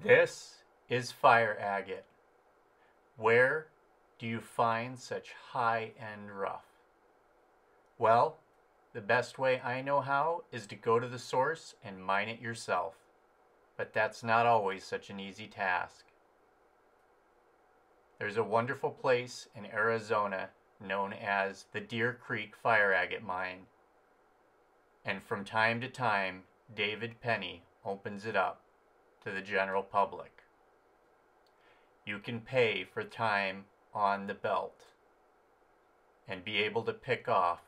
This is fire agate. Where do you find such high-end rough? Well, the best way I know how is to go to the source and mine it yourself. But that's not always such an easy task. There's a wonderful place in Arizona known as the Deer Creek Fire Agate Mine. And from time to time, David Penney opens it up to the general public. You can pay for time on the belt and be able to pick off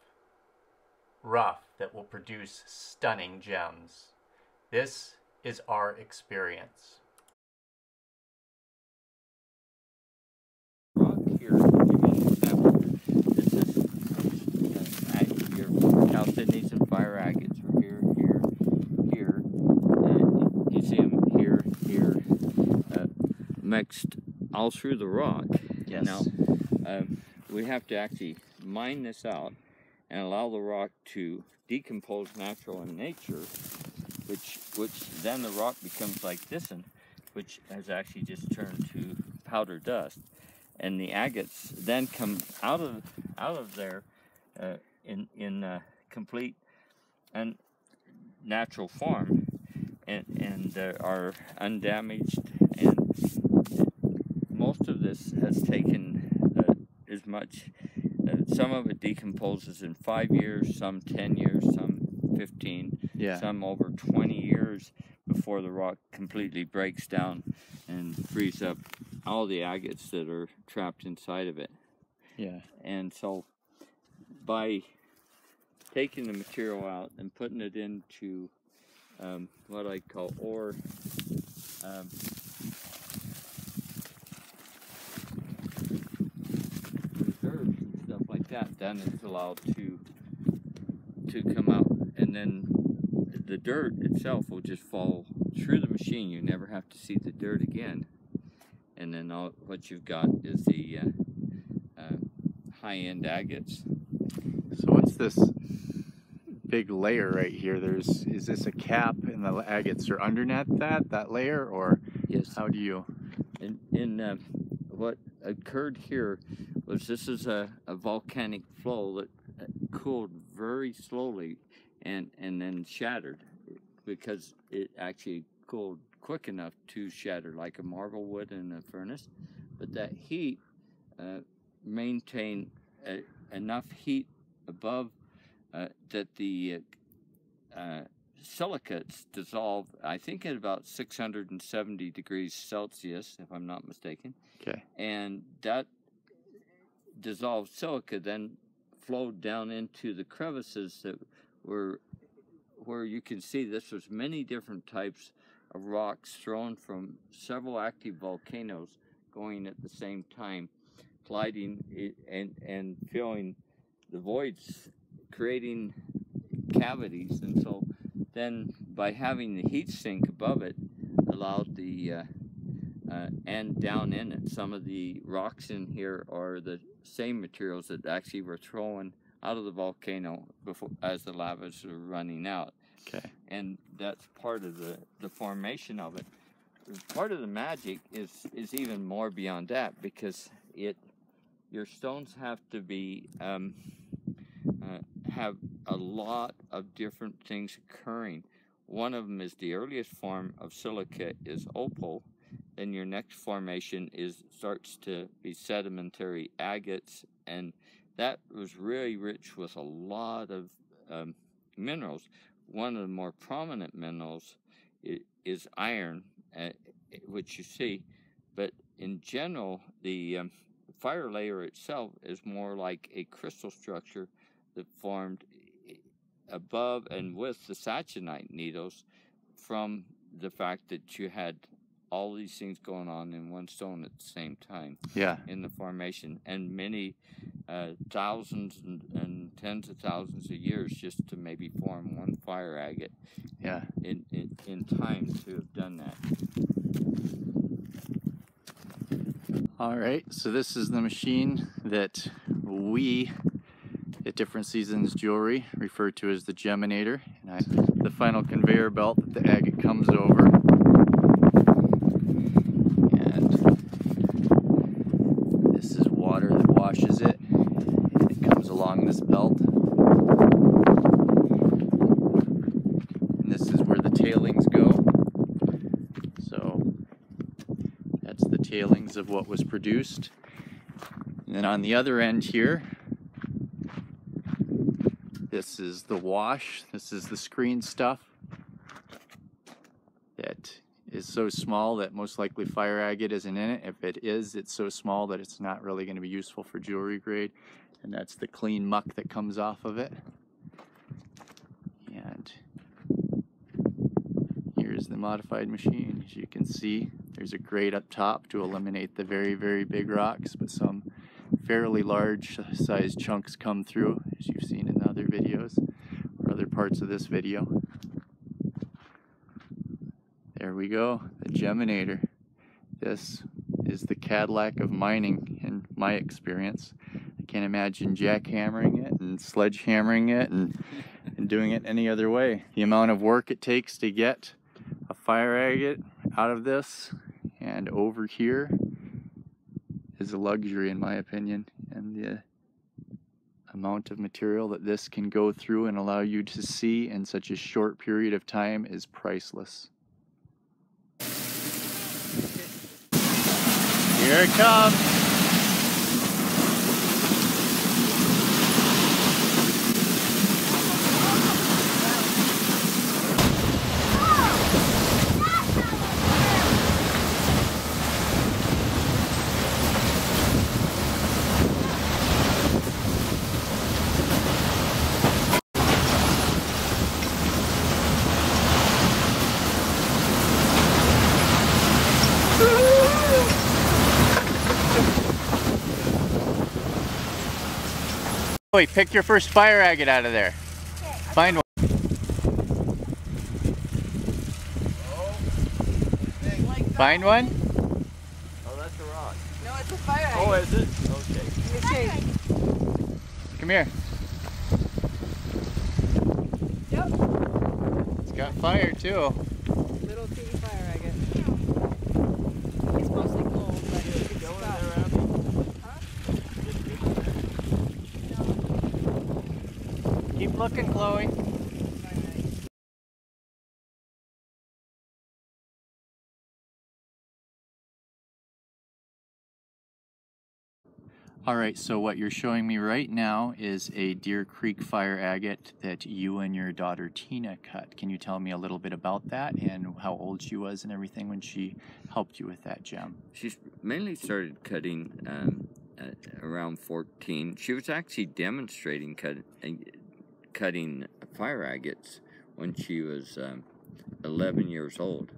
rough that will produce stunning gems. This is our experience. rock here, give you an example. This is uh, ag- your chalcedonies and fire agates are here, here, here. And you see them here, here, uh, mixed all through the rock. Yes. Now, um, we have to actually mine this out and allow the rock to decompose natural in nature, which which then the rock becomes like this, and which has actually just turned to powder dust, and the agates then come out of out of there uh, in in uh, complete and natural form, and and uh, are undamaged and most of this has taken uh, as much. Uh, some of it decomposes in five years, some 10 years, some 15, Yeah. some over 20 years before the rock completely breaks down and frees up all the agates that are trapped inside of it. Yeah. And so by taking the material out and putting it into um, what I call ore, um, reserves and stuff like that, then it's allowed to to come out, and then the dirt itself will just fall through the machine. You never have to see the dirt again, and then all what you've got is the uh, uh, high-end agates. So what's this big layer right here? There's is this a cap and the agates are underneath that that layer, or Yes. how do you? In, in uh, what occurred here was this is a, a volcanic flow that uh, cooled very slowly and, and then shattered because it actually cooled quick enough to shatter like a marble would in a furnace. But that heat uh, maintained uh, enough heat above uh, that the uh, uh, silicates dissolve, I think, at about 670 degrees Celsius, if I'm not mistaken. Okay. And that dissolved silica then flowed down into the crevices that were where you can see this was many different types of rocks thrown from several active volcanoes going at the same time, colliding and, and filling the voids, creating cavities. And so then by having the heat sink above it allowed the uh, uh, and down in it some of the rocks in here are the same materials that actually were thrown out of the volcano before as the lavas were running out Okay. and that's part of the, the formation of it part of the magic is is even more beyond that because it your stones have to be um, uh, have a lot of different things occurring. One of them is the earliest form of silica is opal. Then your next formation is starts to be sedimentary agates, and that was really rich with a lot of um, minerals. One of the more prominent minerals is iron, which you see, but in general, the um, fire layer itself is more like a crystal structure that formed above and with the sagenite needles from the fact that you had all these things going on in one stone at the same time Yeah. in the formation and many uh, thousands and, and tens of thousands of years just to maybe form one fire agate Yeah. in, in, in time to have done that. All right. So this is the machine that we at Different Seasons Jewelry refer to as the Geminator. And I, the final conveyor belt that the agate comes over. Of what was produced. And then on the other end here, this is the wash. This is the screen stuff that is so small that most likely fire agate isn't in it. If it is, it's so small that it's not really going to be useful for jewelry grade. And that's the clean muck that comes off of it. And here's the modified machine. As you can see, there's a grate up top to eliminate the very, very big rocks, but some fairly large sized chunks come through, as you've seen in the other videos or other parts of this video. There we go, the Geminator. This is the Cadillac of mining in my experience. I can't imagine jackhammering it and sledgehammering it and, and doing it any other way. The amount of work it takes to get a fire agate out of this and over here is a luxury in my opinion and the amount of material that this can go through and allow you to see in such a short period of time is priceless. Here it comes. Chloe, pick your first fire agate out of there. Okay. Find one. Find one? Oh, that's a rock. No, it's a fire oh, agate. Oh, is it? Okay. okay. Come here. Yep. It's got fire too. Little teeny fire agate. It's mostly gold, but it's got... Keep looking, Chloe. All right, so what you're showing me right now is a Deer Creek fire agate that you and your daughter Tina cut. Can you tell me a little bit about that and how old she was and everything when she helped you with that gem? She's mainly started cutting um, around 14. She was actually demonstrating cut, uh, cutting fire agates when she was um, 11 years old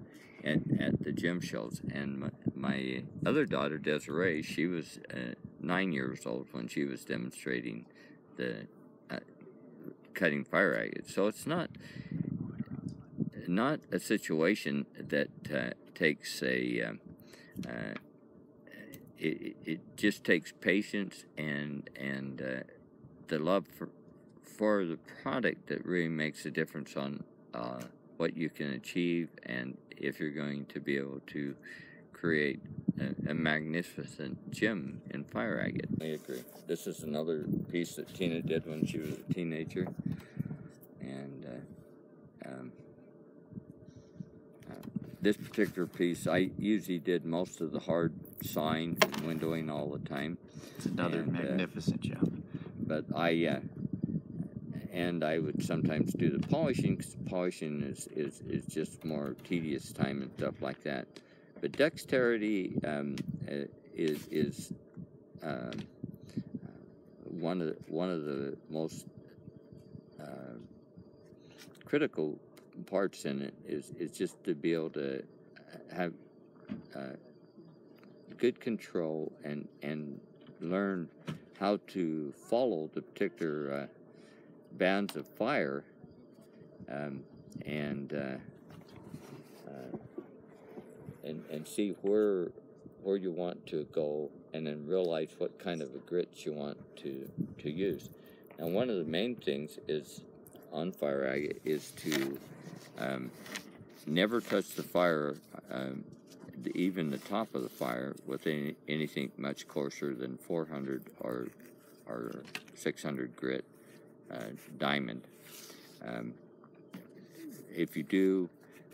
at, at the gem shells. And my, my other daughter, Desiree, she was uh, nine years old when she was demonstrating the uh, cutting fire agates. So it's not not a situation that uh, takes a um, uh, it, it just takes patience and and uh, the love for for the product that really makes a difference on uh, what you can achieve and if you're going to be able to create a, a, magnificent gem in fire agate. I agree. This is another piece that Tina did when she was a teenager. And uh, um, uh, this particular piece, I usually did most of the hard sign and windowing all the time. It's another and, uh, magnificent gem. But I uh, and I would sometimes do the polishing because polishing is, is, is just more tedious time and stuff like that. But dexterity um, uh, is is um, one of the, one of the most uh, critical parts in it is is just to be able to have uh, good control and and learn how to follow the particular uh, bands of fire um, and, uh, uh, and and see where where you want to go and then realize what kind of a grits you want to to use. And one of the main things is on fire agate is to um, never touch the fire, um, even the top of the fire, with any, anything much coarser than 400 or or 600 grit diamond. Um, if you do,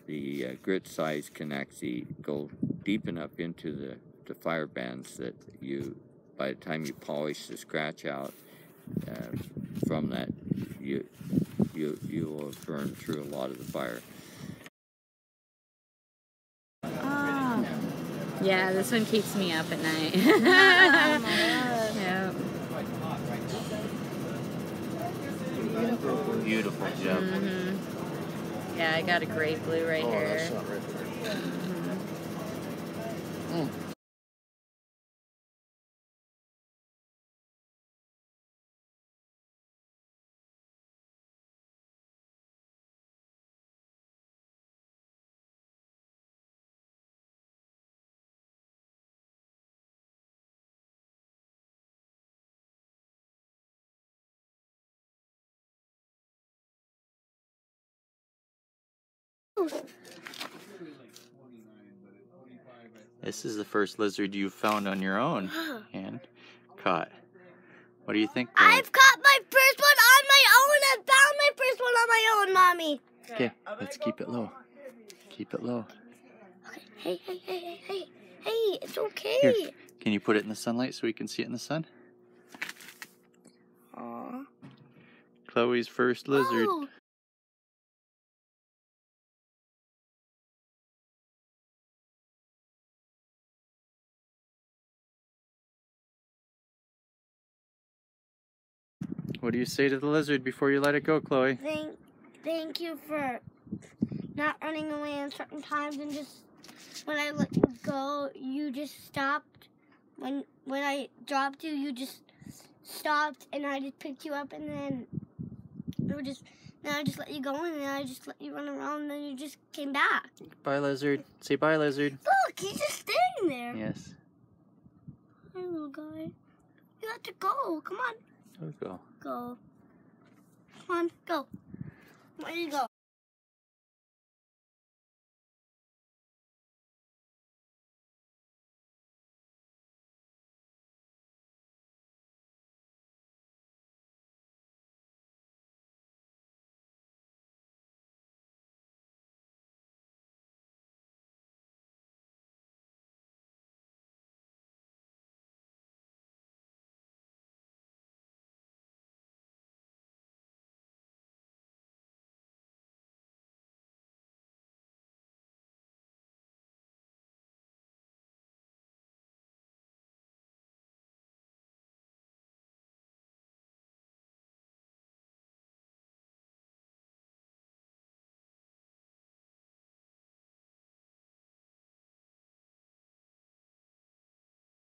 the uh, grit size can actually go deep enough into the the fire bands that you, by the time you polish the scratch out uh, from that, you you you will have burned through a lot of the fire. Oh. Yeah, this one keeps me up at night. yeah. Beautiful gem. hmm Yeah, I got a great blue right Oh, here. that's not right there. Mhm. This is the first lizard you've found on your own and caught. What do you think? I've caught my first one on my own. I found my first one on my own, mommy. Okay, let's keep it low. Keep it low. Hey, hey, hey, hey, hey, hey! It's okay. Here. Can you put it in the sunlight so we can see it in the sun? Aw. Chloe's first lizard. Oh, What do you say to the lizard before you let it go, Chloe? thank, thank you for not running away at certain times and just when I let you go, you just stopped. When when I dropped you, you just stopped, and I just picked you up, and then were just. Then I just let you go, and then I just let you run around, and then you just came back. Bye, lizard. Say bye, lizard. Look, he's just standing there. Yes. Hi, little guy. You have to go. Come on, Go, go. Go. Come on, go. Where you go?